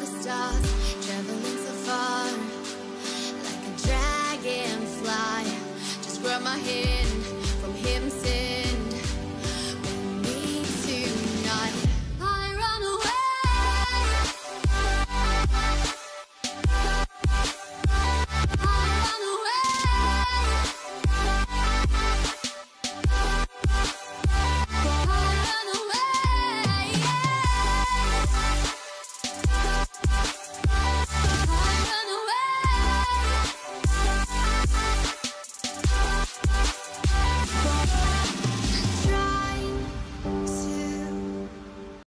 the stars.